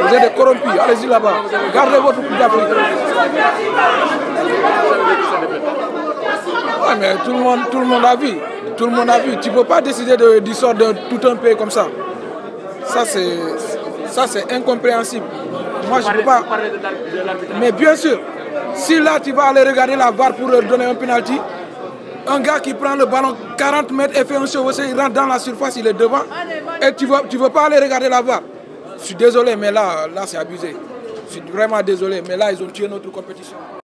Vous êtes corrompus, allez-y là-bas. Gardez votre Coupe d'Afrique. Ouais, mais tout le, monde, tout le monde a vu. Tout le monde a vu. Tu ne peux pas décider de, du sort de tout un pays comme ça. Ça, c'est incompréhensible. Moi, je ne peux pas. Mais bien sûr, si là, tu vas aller regarder la VAR pour leur donner un penalty, un gars qui prend le ballon 40 mètres et fait un chevauché, il rentre dans la surface, il est devant, et tu ne veux, tu veux pas aller regarder la VAR. Je suis désolé, mais là, là c'est abusé. Je suis vraiment désolé, mais là, ils ont tué notre compétition.